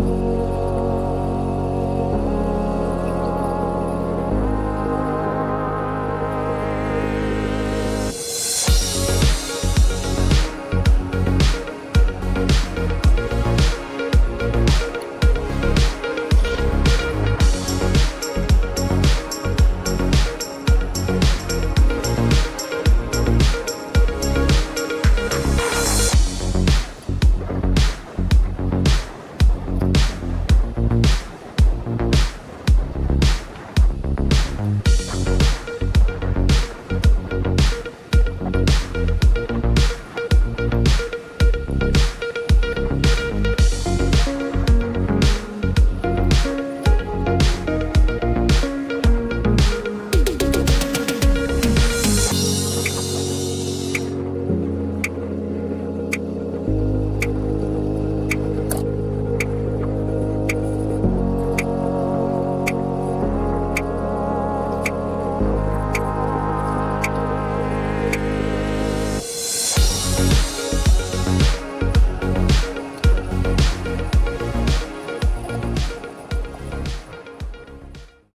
Música